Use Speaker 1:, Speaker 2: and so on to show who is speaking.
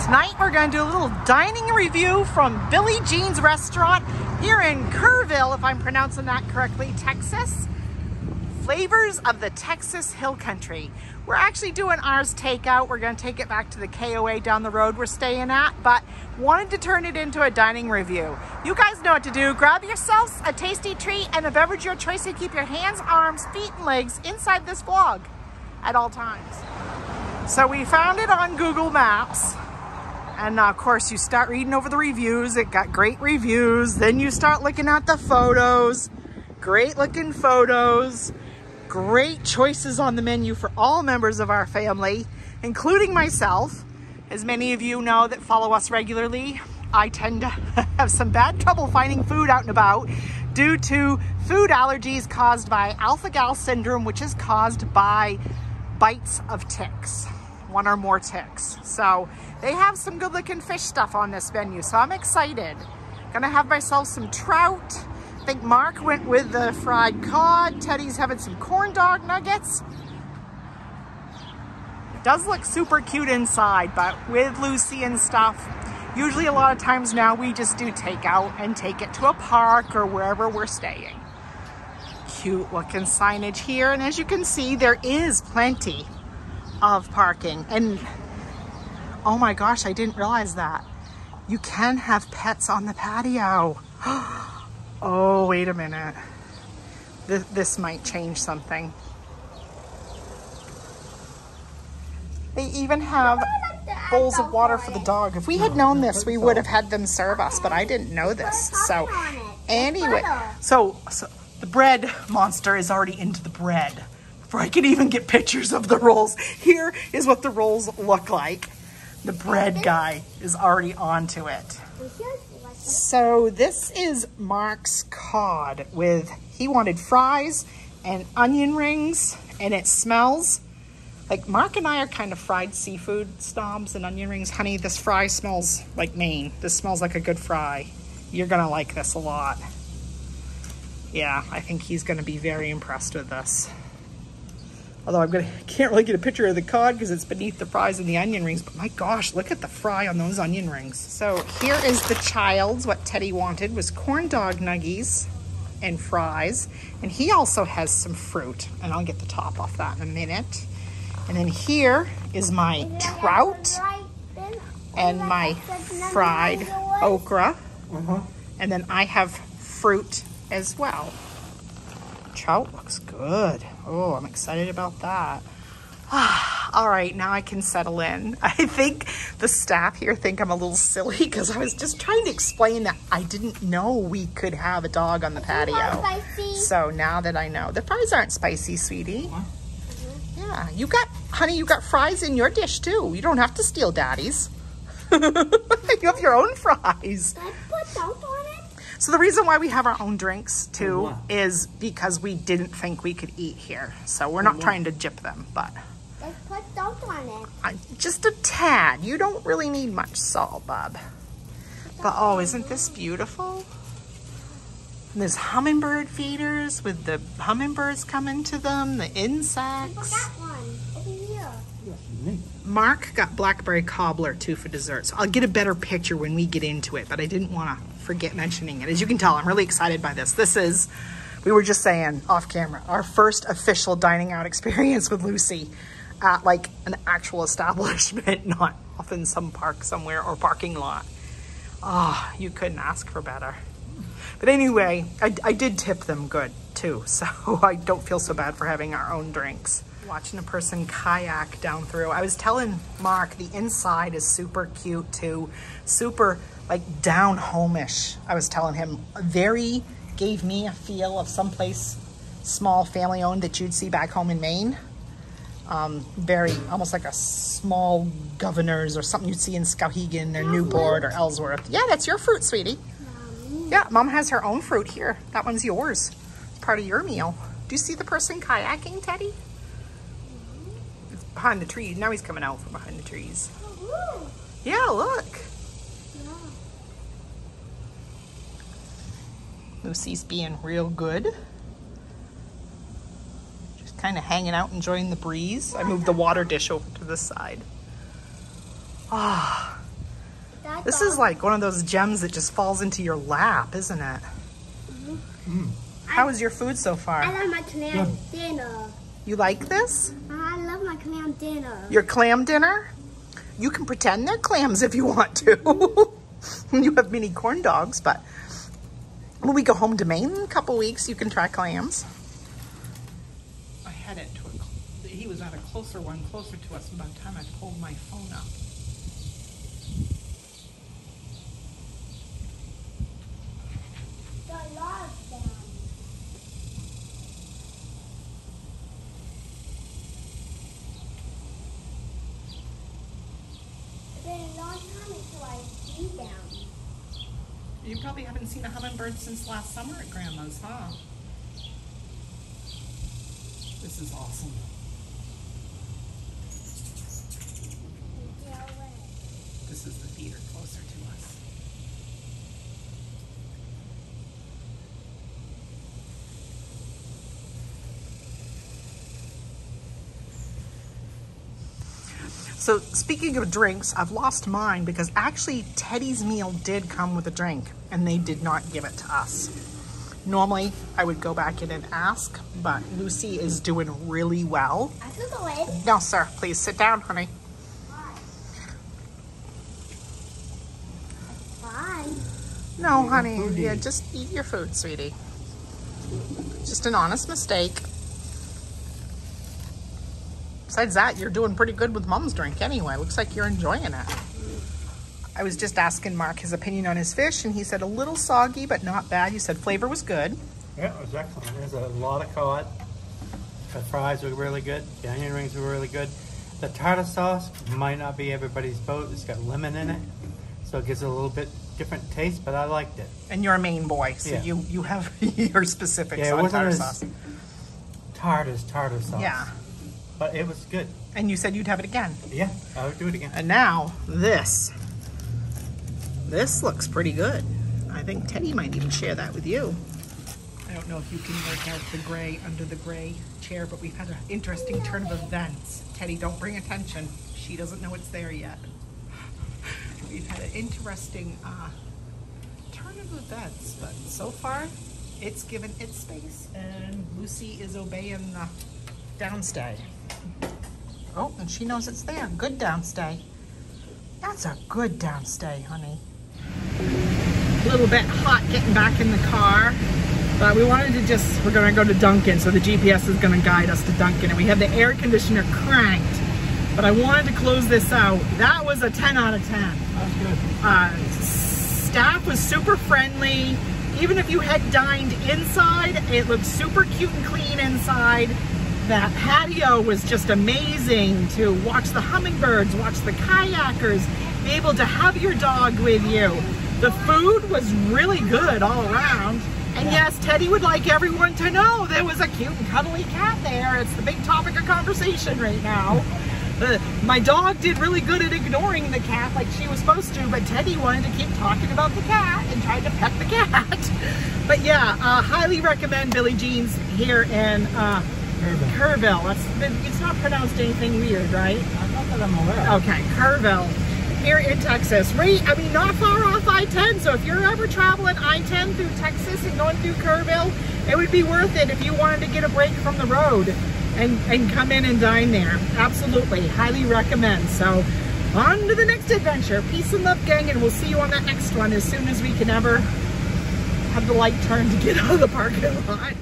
Speaker 1: Tonight we're going to do a little dining review from Billy Gene's restaurant here in Kerrville, if I'm pronouncing that correctly, Texas. Flavors of the Texas Hill Country. We're actually doing ours takeout. We're going to take it back to the KOA down the road we're staying at, but wanted to turn it into a dining review. You guys know what to do. Grab yourselves a tasty treat and a beverage your choice and keep your hands, arms, feet, and legs inside this vlog at all times. So we found it on Google Maps and of course, you start reading over the reviews. It got great reviews. Then you start looking at the photos. Great looking photos. Great choices on the menu for all members of our family, including myself. As many of you know that follow us regularly, I tend to have some bad trouble finding food out and about due to food allergies caused by alpha-gal syndrome, which is caused by bites of ticks one or more ticks. So they have some good looking fish stuff on this menu. So I'm excited. Gonna have myself some trout. I think Mark went with the fried cod. Teddy's having some corn dog nuggets. It does look super cute inside, but with Lucy and stuff, usually a lot of times now we just do takeout and take it to a park or wherever we're staying. Cute looking signage here. And as you can see, there is plenty of parking. And oh my gosh, I didn't realize that. You can have pets on the patio. Oh, oh, wait a minute. This, this might change something. They even have bowls of water for the dog. If we had known this, we would have had them serve us, but I didn't know this. So anyway, so, so the bread monster is already into the bread before I can even get pictures of the rolls. Here is what the rolls look like. The bread guy is already onto it. So this is Mark's cod with, he wanted fries and onion rings and it smells like Mark and I are kind of fried seafood snobs and onion rings. Honey, this fry smells like Maine. This smells like a good fry. You're gonna like this a lot. Yeah, I think he's gonna be very impressed with this. Although I'm gonna can't really get a picture of the cod because it's beneath the fries and the onion rings. But my gosh, look at the fry on those onion rings. So here is the child's. What Teddy wanted was corn dog nuggies and fries. And he also has some fruit. And I'll get the top off that in a minute. And then here is my trout and my fried okra. Uh -huh. And then I have fruit as well. Trout looks good. Oh, I'm excited about that. All right, now I can settle in. I think the staff here think I'm a little silly because I was just trying to explain that I didn't know we could have a dog on the patio. So now that I know. The fries aren't spicy, sweetie. Yeah, you got, honey, you got fries in your dish too. You don't have to steal daddy's. you have your own fries. So the reason why we have our own drinks too is because we didn't think we could eat here. So we're not trying to jip them, but.
Speaker 2: Let's put salt on it.
Speaker 1: Uh, just a tad. You don't really need much salt, Bob. But oh, isn't this beautiful? And there's hummingbird feeders with the hummingbirds coming to them, the insects. Mark got blackberry cobbler too for dessert. So I'll get a better picture when we get into it, but I didn't want to forget mentioning it. As you can tell, I'm really excited by this. This is, we were just saying off camera, our first official dining out experience with Lucy at like an actual establishment, not off in some park somewhere or parking lot. Ah, oh, you couldn't ask for better. But anyway, I, I did tip them good too, so I don't feel so bad for having our own drinks watching a person kayak down through. I was telling Mark the inside is super cute too. Super like down home-ish. I was telling him very gave me a feel of someplace small family owned that you'd see back home in Maine. Um, very almost like a small governor's or something you'd see in Skowhegan or Newport or Ellsworth. Yeah, that's your fruit, sweetie. Yeah, mom has her own fruit here. That one's yours. It's part of your meal. Do you see the person kayaking, Teddy? Behind the trees. Now he's coming out from behind the trees. Yeah, look. Lucy's being real good. Just kind of hanging out, enjoying the breeze. I moved the water dish over to this side. Ah,
Speaker 2: That
Speaker 1: this is like one of those gems that just falls into your lap, isn't it? How is your food so far?
Speaker 2: I love my dinner.
Speaker 1: You like this?
Speaker 2: I love my clam dinner.
Speaker 1: Your clam dinner? You can pretend they're clams if you want to. you have mini corn dogs, but when we go home to Maine in a couple weeks, you can try clams. I had it to a, he was at a closer one, closer to us by the time I pulled my phone up.
Speaker 2: I love them. It's been a long time until I them.
Speaker 1: You probably haven't seen a hummingbird since last summer at Grandma's, huh? This is awesome. This is the theater closer to us. So speaking of drinks, I've lost mine because actually Teddy's meal did come with a drink and they did not give it to us. Normally I would go back in and ask, but Lucy is doing really well.
Speaker 2: I took a lid.
Speaker 1: No, sir, please sit down, honey.
Speaker 2: Fine.
Speaker 1: No, honey, yeah, just eat your food, sweetie. Just an honest mistake. Besides that, you're doing pretty good with mom's drink anyway. Looks like you're enjoying it. I was just asking Mark his opinion on his fish, and he said a little soggy, but not bad. You said flavor was good.
Speaker 3: Yeah, it was excellent. There's a lot of cod. The fries were really good. The onion rings were really good. The tartar sauce might not be everybody's boat. It's got lemon in it, so it gives it a little bit different taste. But I liked it.
Speaker 1: And you're a Maine boy, so
Speaker 3: Yeah.
Speaker 1: you you have your specifics
Speaker 3: Yeah,
Speaker 1: on tartar
Speaker 3: as-
Speaker 1: sauce.
Speaker 3: Tart as tartar sauce.
Speaker 1: Yeah,
Speaker 3: but it was good.
Speaker 1: and you said you'd have it again.
Speaker 3: Yeah, I would do it again.
Speaker 1: And now this. This looks pretty good. I think Teddy might even share that with you. I don't know if you can work out the gray under the gray chair, but we've had an interesting turn of events. Teddy, don't bring attention. She doesn't know it's there yet. We've had an interesting uh, turn of events, but so far it's given its space and Lucy is obeying the downstay. Oh, and she knows it's there. Good downstay. That's a good downstay, honey. A little bit hot getting back in the car, but we wanted to just, we're gonna go to Duncan, so the GPS is gonna guide us to Duncan, and we have the air conditioner cranked. But I wanted to close this out. That was a 10 out of 10
Speaker 3: That was good.
Speaker 1: uh, staff was super friendly. Even if you had dined inside, it looked super cute and clean inside. That patio was just amazing to watch the hummingbirds, watch the kayakers, be able to have your dog with you. The food was really good all around. And yes, Teddy would like everyone to know there was a cute and cuddly cat there. It's the big topic of conversation right now. Uh, my dog did really good at ignoring the cat like she was supposed to, but Teddy wanted to keep talking about the cat and tried to pet the cat. but yeah, uh, highly recommend Billy Gene's here in uh, Kerrville. That's, it's not pronounced anything weird, right?
Speaker 3: Not that I'm aware. of.
Speaker 1: Okay, Kerrville, here in Texas. Right, I mean, not far off I-10. So if you're ever traveling I-10 through Texas and going through Kerrville, it would be worth it if you wanted to get a break from the road and, and come in and dine there. Absolutely, highly recommend. So on to the next adventure. Peace and love, gang, and we'll see you on that next one as soon as we can ever have the light turned to get out of the parking lot.